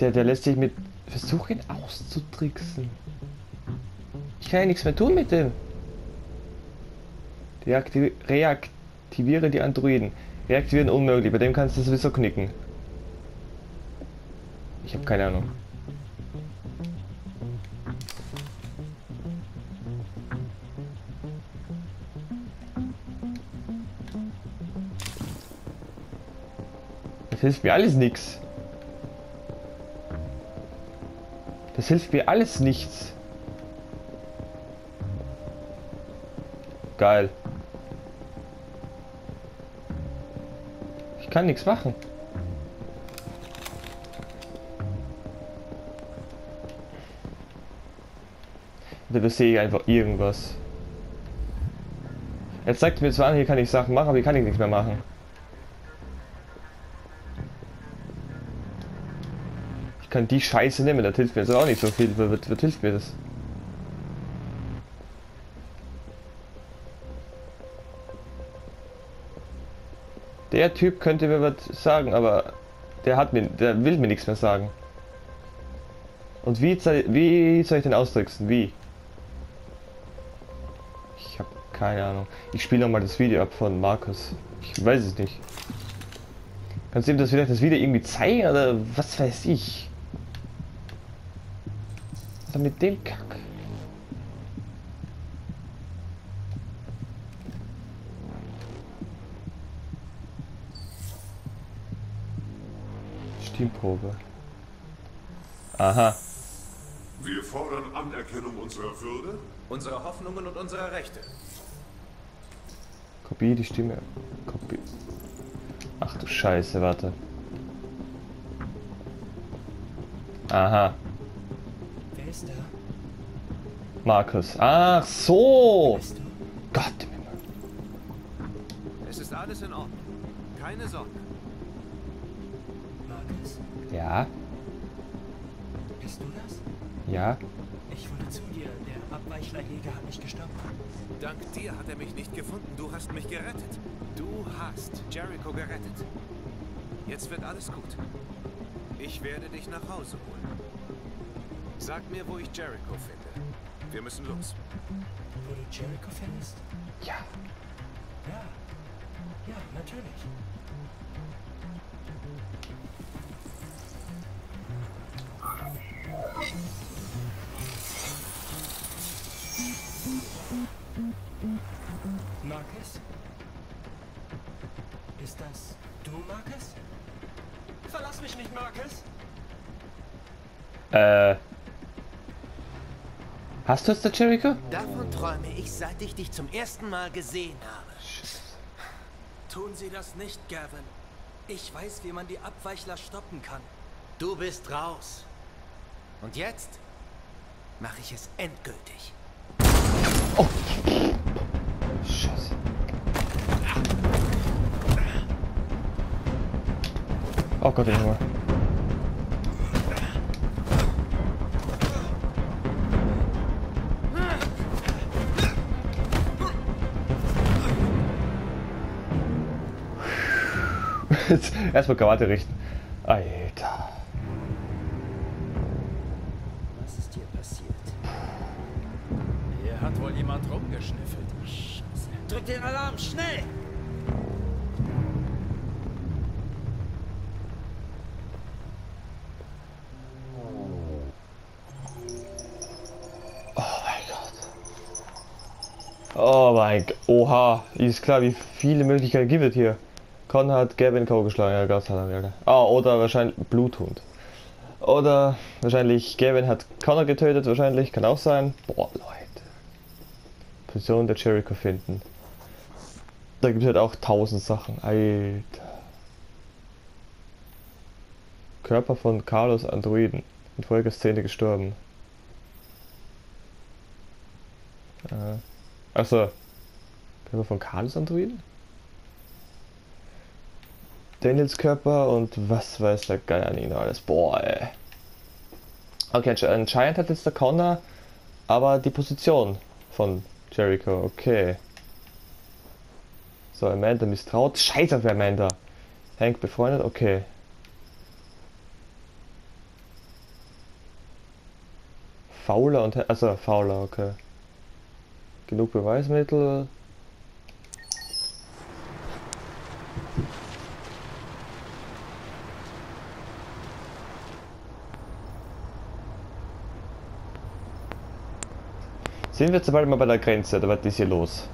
Der, der lässt sich mit... Versuch ihn auszutricksen. Ich kann ja nichts mehr tun mit dem. Deaktiv reaktiviere die Androiden. Reaktivieren unmöglich, bei dem kannst du sowieso knicken. Ich habe keine Ahnung. Das hilft mir alles nichts. Das hilft mir alles nichts. Geil. Ich kann nichts machen. Da übersehe ich einfach irgendwas. Jetzt zeigt mir zwar an, hier kann ich Sachen machen, aber hier kann ich nichts mehr machen. Ich kann die Scheiße nehmen, das hilft mir jetzt auch nicht so viel. Was, was hilft mir das? Der Typ könnte mir was sagen, aber der hat mir, der will mir nichts mehr sagen. Und wie, wie soll ich den ausdrücken? Wie? Ich habe keine Ahnung. Ich spiele nochmal das Video ab von Markus. Ich weiß es nicht. Kannst du ihm das vielleicht das Video irgendwie zeigen oder was weiß ich? Was mit dem Kack? Stimmprobe. Aha. Wir fordern Anerkennung unserer Würde, Unsere Hoffnungen und unsere Rechte. Kopie die Stimme. Kopie. Ach du Scheiße, warte. Aha. Wer ist da? Markus. Ach so. Gott im Himmel. Es ist alles in Ordnung. Keine Sorge. Markus? Ja, Bist du das? ja. Ich wollte zu dir. Der Abweichlerjäger hat mich gestoppt. Dank dir hat er mich nicht gefunden. Du hast mich gerettet. Du hast Jericho gerettet. Jetzt wird alles gut. Ich werde dich nach Hause holen. Sag mir, wo ich Jericho finde. Wir müssen los. Wo du Jericho findest? Ja. Ja. Ja, natürlich. Marcus? Ist das du, Marcus? Verlass mich nicht, Marcus! Äh. Hast du es, der Jericho? Davon träume ich, seit ich dich zum ersten Mal gesehen habe. Tun Sie das nicht, Gavin. Ich weiß, wie man die Abweichler stoppen kann. Du bist raus. Und jetzt mache ich es endgültig. Scheiße. Oh Gott, Junge. Erstmal Krawatte richten. Alter. Was ist hier passiert? Hier hat wohl jemand rumgeschnüffelt. Scheiße. Drück den Alarm, schnell! Oh mein Gott. Oha. Ist klar, wie viele Möglichkeiten gibt es hier. Con hat Gavin K.O. geschlagen. Ja, Gott sei Dank. Ah, oder wahrscheinlich Bluthund. Oder wahrscheinlich Gavin hat Connor getötet. Wahrscheinlich. Kann auch sein. Boah, Leute. Position der Jericho finden. Da gibt es halt auch tausend Sachen. Alter. Körper von Carlos Androiden. In Folgeszene gestorben. Äh. Achso. Körper von Carlos Androiden? Daniels Körper und was weiß der Geier nicht alles. Boah, ey. Okay, anscheinend hat jetzt der Connor aber die Position von Jericho. Okay. So, Amanda misstraut. Scheiße auf Amanda. Hank befreundet, okay. Fauler und... Also, Fauler, okay. Genug Beweismittel. Sind wir jetzt bald mal bei der Grenze, oder was ist hier los?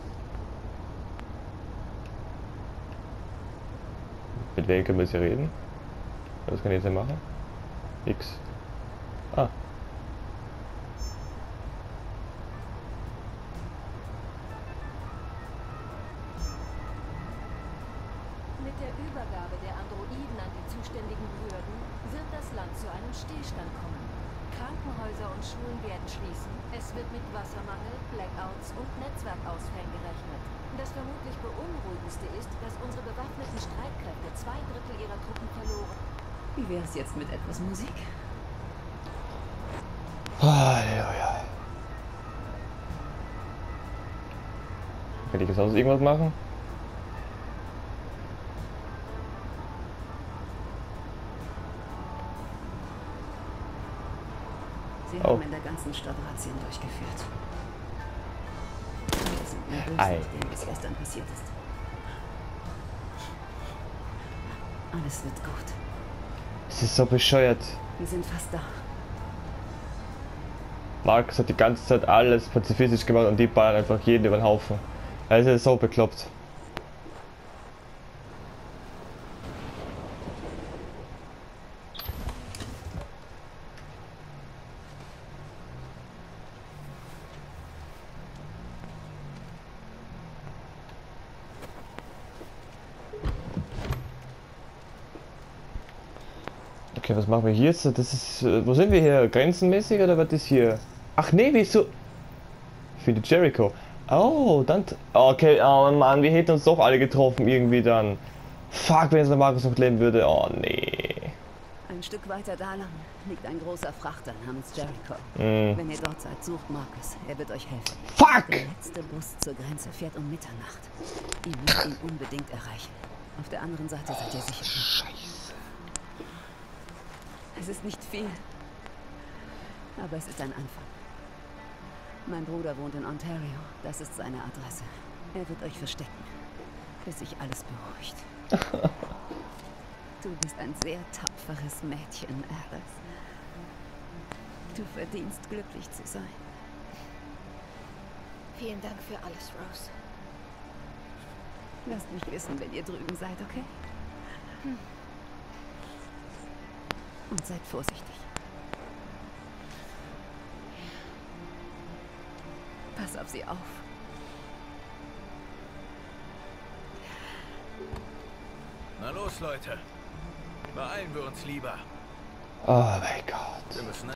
Mit wem können wir hier reden? Was kann ich jetzt hier machen? X. Ah. Mit der Übergabe der Androiden an die zuständigen Behörden wird das Land zu einem Stillstand kommen. Krankenhäuser und Schulen werden schließen. Es wird mit Wassermangel, Blackouts und Netzwerkausfällen gerechnet. Das vermutlich beunruhigendste ist, dass unsere bewaffneten Streitkräfte zwei Drittel ihrer Truppen verloren. Wie wäre es jetzt mit etwas Musik? Ja, ja. Kann ich jetzt sonst irgendwas machen? Sie Oh. haben in der ganzen Stadt Razzien durchgeführt. Wir sind nervös, Ei. nachdem was gestern passiert ist. Alles wird gut. Es ist so bescheuert. Wir sind fast da. Markus hat die ganze Zeit alles pazifistisch gemacht und die ballern einfach jeden über den Haufen. Also ist so bekloppt. Okay, was machen wir hier jetzt? Das ist. äh, Wo sind wir hier? Grenzenmäßig oder was ist hier? Ach nee, wieso? Für die Jericho. Oh, dann. Okay, oh Mann, wir hätten uns doch alle getroffen irgendwie dann. Fuck, wenn jetzt der Markus noch leben würde. Oh nee. Ein Stück weiter da lang liegt ein großer Frachter namens Jericho. Hm. Wenn ihr dort seid, sucht Marcus. Er wird euch helfen. Fuck! Der letzte Bus zur Grenze fährt um Mitternacht. Ihr müsst ihn unbedingt erreichen. Auf der anderen Seite seid ihr sicher. Es ist nicht viel, aber es ist ein Anfang. Mein Bruder wohnt in Ontario. Das ist seine Adresse. Er wird euch verstecken, bis sich alles beruhigt. Du bist ein sehr tapferes Mädchen, Alice. Du verdienst glücklich zu sein. Vielen Dank für alles, Rose. Lasst mich wissen, wenn ihr drüben seid, okay? Und seid vorsichtig. Pass auf sie auf. Na los, Leute. Beeilen wir uns lieber. Oh mein Gott. Wir müssen